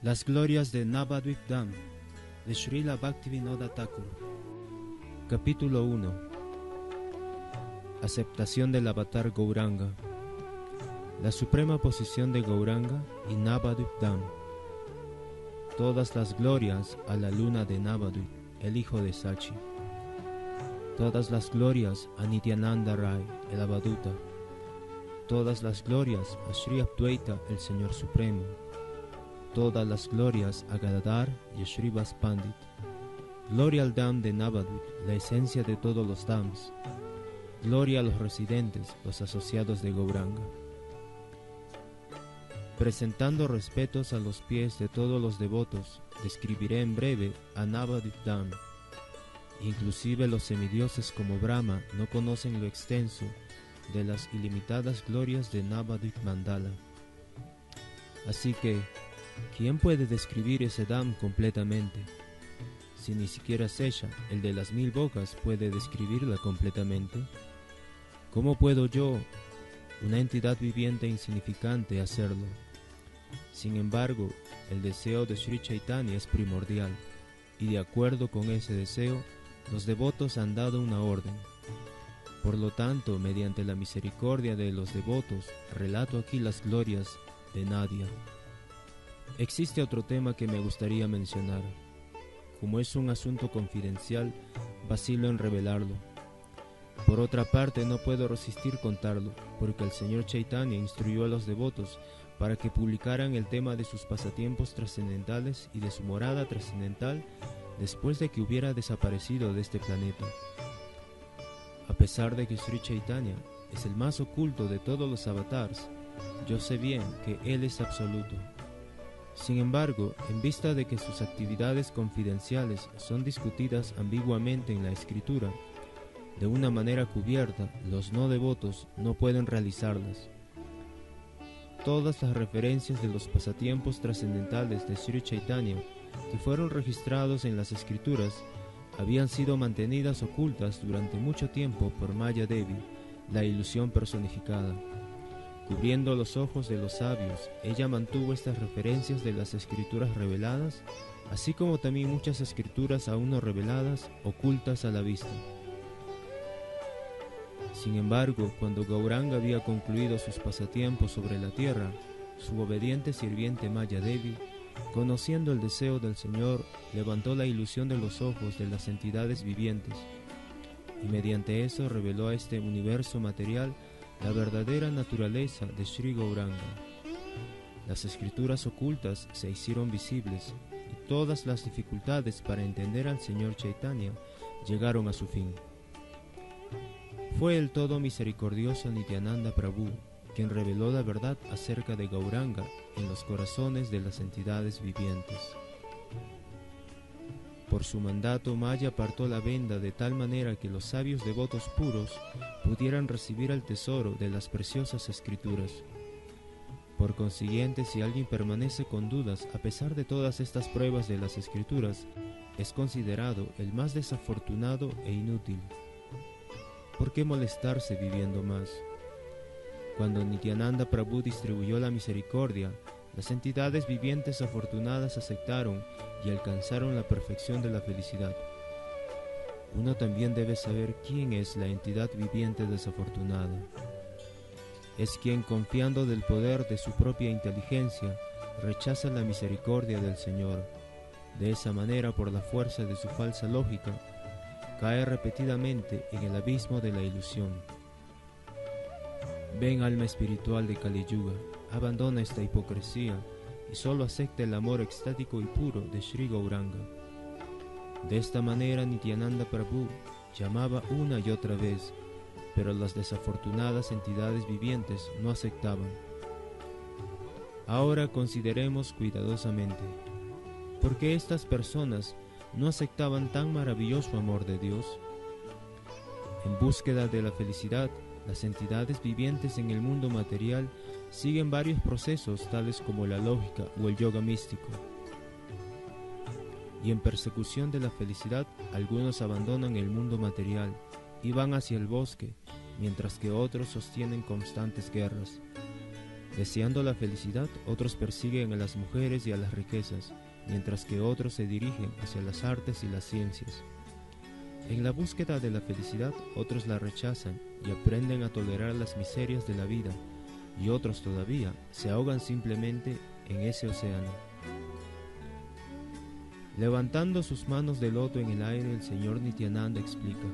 Las glorias de Navadvip Dham de Srila Bhaktivinoda Thakur. Capítulo 1 Aceptación del avatar Gauranga. La suprema posición de Gauranga y Navadvip Dham. Todas las glorias a la luna de Navadvip, el hijo de Sachi. Todas las glorias a Nityananda Rai, el Avaduta. Todas las glorias a Sri Advaita, el Señor Supremo todas las glorias a Gadadhar y Srivas Pandit. Gloria al Dham de Navadvip, la esencia de todos los Dhams. Gloria a los residentes, los asociados de Gauranga. Presentando respetos a los pies de todos los devotos, describiré en breve a Navadvip Dham. Inclusive los semidioses como Brahma no conocen lo extenso de las ilimitadas glorias de Navadvip Mandala. Así que, ¿Quién puede describir ese dam completamente? Si ni siquiera Sesha, el de las mil bocas, puede describirla completamente, ¿cómo puedo yo, una entidad viviente e insignificante, hacerlo? Sin embargo, el deseo de Sri Chaitanya es primordial, y de acuerdo con ese deseo, los devotos han dado una orden. Por lo tanto, mediante la misericordia de los devotos, relato aquí las glorias de Nadia. Existe otro tema que me gustaría mencionar. Como es un asunto confidencial, vacilo en revelarlo. Por otra parte, no puedo resistir contarlo, porque el señor Chaitanya instruyó a los devotos para que publicaran el tema de sus pasatiempos trascendentales y de su morada trascendental después de que hubiera desaparecido de este planeta. A pesar de que Sri Chaitanya es el más oculto de todos los avatars, yo sé bien que él es absoluto sin embargo, en vista de que sus actividades confidenciales son discutidas ambiguamente en la escritura, de una manera cubierta, los no devotos no pueden realizarlas. Todas las referencias de los pasatiempos trascendentales de Sri Chaitanya que fueron registrados en las escrituras habían sido mantenidas ocultas durante mucho tiempo por Maya Devi, la ilusión personificada. Cubriendo los ojos de los sabios, ella mantuvo estas referencias de las escrituras reveladas, así como también muchas escrituras aún no reveladas, ocultas a la vista. Sin embargo, cuando Gauranga había concluido sus pasatiempos sobre la tierra, su obediente sirviente Maya Devi, conociendo el deseo del Señor, levantó la ilusión de los ojos de las entidades vivientes, y mediante eso reveló a este universo material la verdadera naturaleza de Sri Gauranga. Las escrituras ocultas se hicieron visibles y todas las dificultades para entender al Señor Chaitanya llegaron a su fin. Fue el todo misericordioso Nityananda Prabhu quien reveló la verdad acerca de Gauranga en los corazones de las entidades vivientes. Por su mandato, Maya apartó la venda de tal manera que los sabios devotos puros pudieran recibir el tesoro de las preciosas escrituras. Por consiguiente, si alguien permanece con dudas a pesar de todas estas pruebas de las escrituras, es considerado el más desafortunado e inútil. ¿Por qué molestarse viviendo más? Cuando Nityananda Prabhu distribuyó la misericordia, las entidades vivientes afortunadas aceptaron y alcanzaron la perfección de la felicidad. Uno también debe saber quién es la entidad viviente desafortunada. Es quien, confiando del poder de su propia inteligencia, rechaza la misericordia del Señor. De esa manera, por la fuerza de su falsa lógica, cae repetidamente en el abismo de la ilusión. Ven alma espiritual de Kali Yuga, abandona esta hipocresía y solo acepta el amor extático y puro de Sri Gauranga. De esta manera Nityananda Prabhu llamaba una y otra vez, pero las desafortunadas entidades vivientes no aceptaban. Ahora consideremos cuidadosamente, ¿por qué estas personas no aceptaban tan maravilloso amor de Dios? En búsqueda de la felicidad, las entidades vivientes en el mundo material siguen varios procesos tales como la lógica o el yoga místico. Y en persecución de la felicidad, algunos abandonan el mundo material y van hacia el bosque, mientras que otros sostienen constantes guerras. Deseando la felicidad, otros persiguen a las mujeres y a las riquezas, mientras que otros se dirigen hacia las artes y las ciencias. En la búsqueda de la felicidad, otros la rechazan y aprenden a tolerar las miserias de la vida, y otros todavía se ahogan simplemente en ese océano. Levantando sus manos de loto en el aire, el señor Nityananda explica,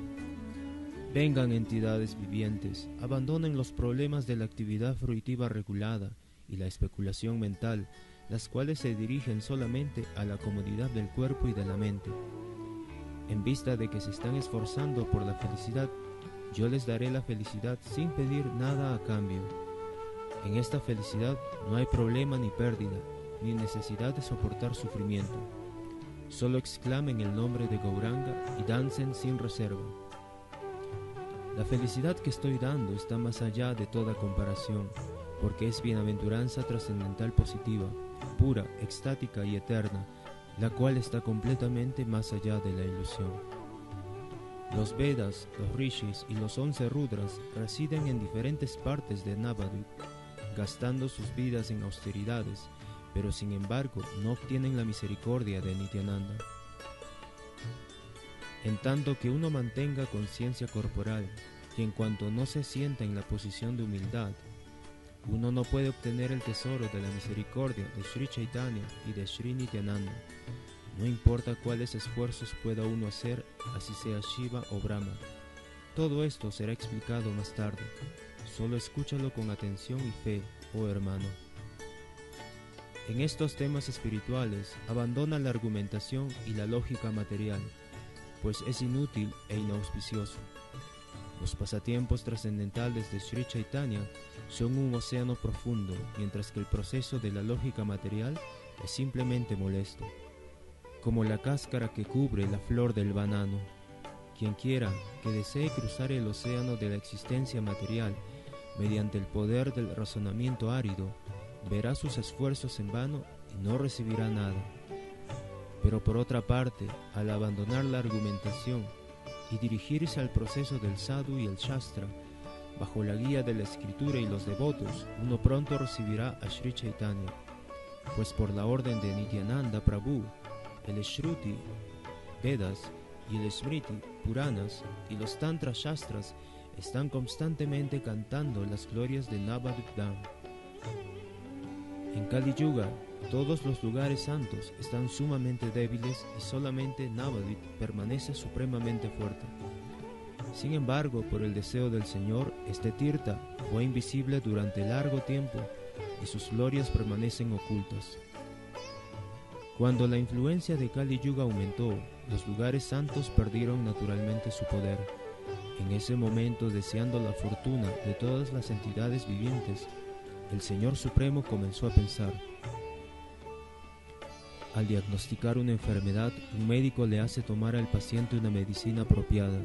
Vengan entidades vivientes, abandonen los problemas de la actividad fruitiva regulada y la especulación mental, las cuales se dirigen solamente a la comodidad del cuerpo y de la mente. En vista de que se están esforzando por la felicidad, yo les daré la felicidad sin pedir nada a cambio. En esta felicidad no hay problema ni pérdida, ni necesidad de soportar sufrimiento. Solo exclamen el nombre de Gauranga y dancen sin reserva. La felicidad que estoy dando está más allá de toda comparación, porque es bienaventuranza trascendental positiva, pura, extática y eterna, la cual está completamente más allá de la ilusión. Los Vedas, los Rishis y los once Rudras residen en diferentes partes de Navadvip, gastando sus vidas en austeridades, pero sin embargo no obtienen la misericordia de Nityananda. En tanto que uno mantenga conciencia corporal y en cuanto no se sienta en la posición de humildad, uno no puede obtener el tesoro de la misericordia de Sri Chaitanya y de Sri Nityananda. No importa cuáles esfuerzos pueda uno hacer, así sea Shiva o Brahma. Todo esto será explicado más tarde. Solo escúchalo con atención y fe, oh hermano. En estos temas espirituales, abandona la argumentación y la lógica material, pues es inútil e inauspicioso. Los pasatiempos trascendentales de Sri Chaitanya son un océano profundo, mientras que el proceso de la lógica material es simplemente molesto, como la cáscara que cubre la flor del banano. Quien quiera que desee cruzar el océano de la existencia material mediante el poder del razonamiento árido, verá sus esfuerzos en vano y no recibirá nada. Pero por otra parte, al abandonar la argumentación y dirigirse al proceso del sadhu y el shastra, bajo la guía de la escritura y los devotos, uno pronto recibirá a Sri Chaitanya, pues por la orden de Nityananda Prabhu, el Shruti, Vedas y el Smriti, Puranas y los Tantra Shastras están constantemente cantando las glorias de Navadvip En Kali Yuga, todos los lugares santos están sumamente débiles y solamente Navadvip permanece supremamente fuerte. Sin embargo, por el deseo del Señor, este Tirta fue invisible durante largo tiempo y sus glorias permanecen ocultas. Cuando la influencia de Kali Yuga aumentó, los lugares santos perdieron naturalmente su poder. En ese momento, deseando la fortuna de todas las entidades vivientes, el Señor Supremo comenzó a pensar. Al diagnosticar una enfermedad, un médico le hace tomar al paciente una medicina apropiada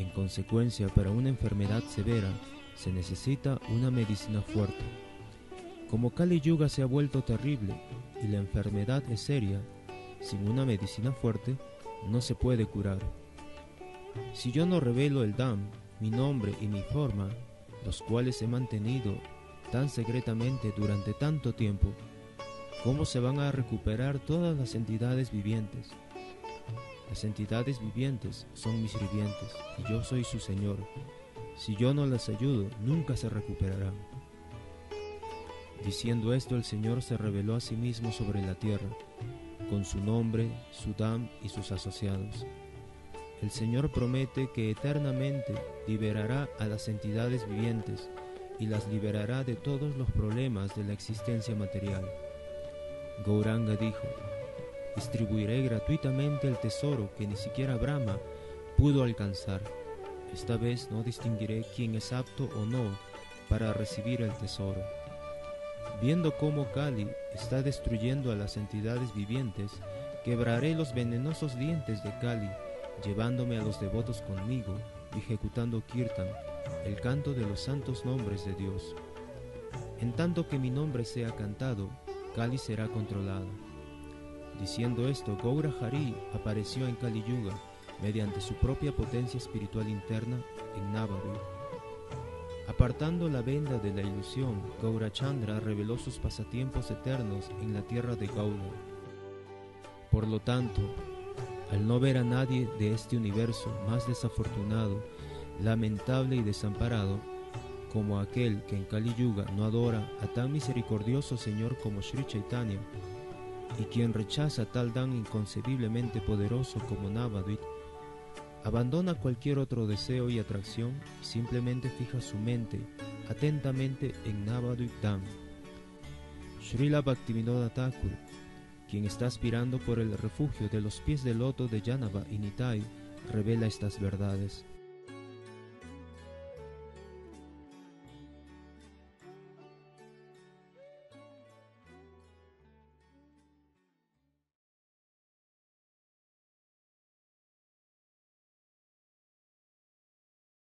en consecuencia, para una enfermedad severa se necesita una medicina fuerte. Como Kali Yuga se ha vuelto terrible y la enfermedad es seria, sin una medicina fuerte no se puede curar. Si yo no revelo el Dam, mi nombre y mi forma, los cuales he mantenido tan secretamente durante tanto tiempo, ¿cómo se van a recuperar todas las entidades vivientes? Las entidades vivientes son mis sirvientes y yo soy su Señor. Si yo no las ayudo, nunca se recuperarán. Diciendo esto, el Señor se reveló a sí mismo sobre la tierra, con su nombre, su dam y sus asociados. El Señor promete que eternamente liberará a las entidades vivientes y las liberará de todos los problemas de la existencia material. Gauranga dijo, distribuiré gratuitamente el tesoro que ni siquiera Brahma pudo alcanzar. Esta vez no distinguiré quién es apto o no para recibir el tesoro. Viendo cómo Kali está destruyendo a las entidades vivientes, quebraré los venenosos dientes de Kali, llevándome a los devotos conmigo, ejecutando Kirtan, el canto de los santos nombres de Dios. En tanto que mi nombre sea cantado, Kali será controlada. Diciendo esto, Gaura Hari apareció en Kali Yuga mediante su propia potencia espiritual interna en Navaru. Apartando la venda de la ilusión, Gaurachandra reveló sus pasatiempos eternos en la tierra de Gauda. Por lo tanto, al no ver a nadie de este universo más desafortunado, lamentable y desamparado, como aquel que en Kali Yuga no adora a tan misericordioso Señor como Sri Chaitanya, y quien rechaza tal dan inconcebiblemente poderoso como Navadvip, Abandona cualquier otro deseo y atracción simplemente fija su mente atentamente en Navadvip Dham. Srila Bhaktivinoda Thakur, quien está aspirando por el refugio de los pies del loto de Janava y Nitai, revela estas verdades.